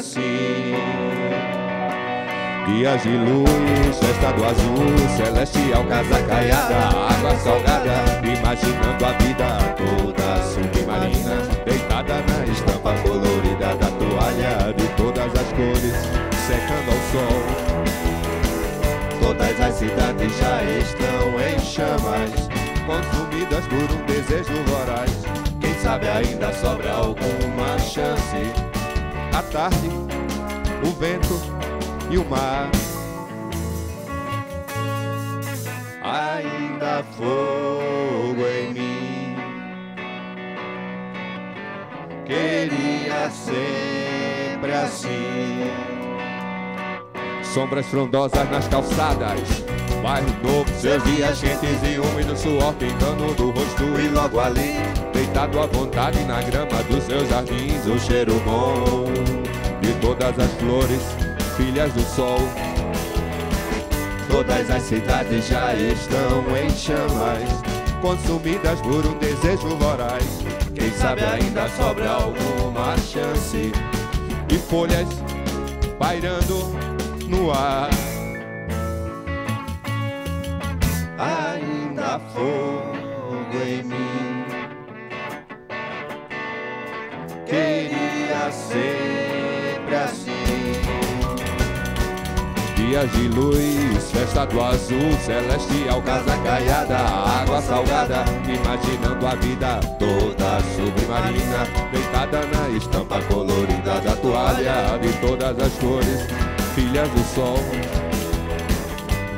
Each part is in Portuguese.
assim. Dias de luz, festa do azul, celestial, casa caiada, água salgada, imaginando a vida toda submarina, deitada na estampa colorida da toalha de todas as cores, secando ao sol. Todas as cidades já estão em chamas, consumidas por um desejo voraz. Sabe ainda sobra alguma chance. A tarde, o vento e o mar. Ainda fogo em mim. Queria sempre assim. Sombras frondosas nas calçadas. Bairro novo, seus dias quentes e úmidos, suor pingando do rosto e logo ali, deitado à vontade na grama dos seus jardins, o cheiro bom de todas as flores, filhas do sol. Todas as cidades já estão em chamas, consumidas por um desejo voraz. Quem sabe ainda sobra alguma chance e folhas pairando no ar. Ainda há Queria sempre assim. Dias de luz, festa do azul, celestial, casa caiada, água salgada, imaginando a vida toda submarina, deitada na estampa colorida da toalha de todas as cores, filhas do sol.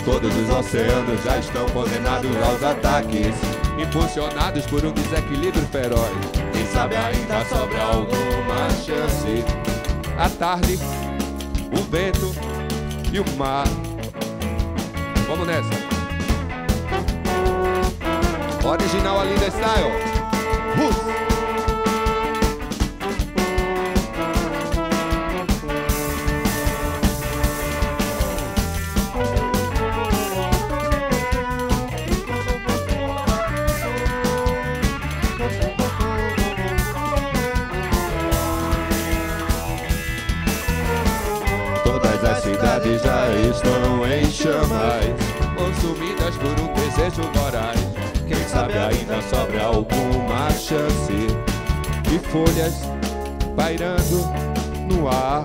Todos os oceanos já estão condenados aos ataques, impulsionados por um desequilíbrio feroz. Sabe ainda sobra alguma chance. A tarde, o vento e o mar. Vamos nessa. Original Alinda Style. Rus. Todas as cidades já estão em chamas, consumidas por um desejo voraz. Quem sabe ainda sobra alguma chance e folhas pairando no ar.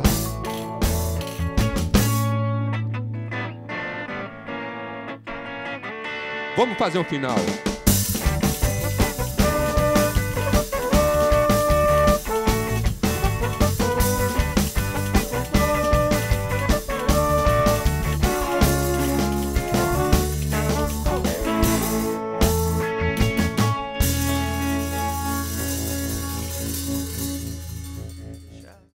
Vamos fazer um final.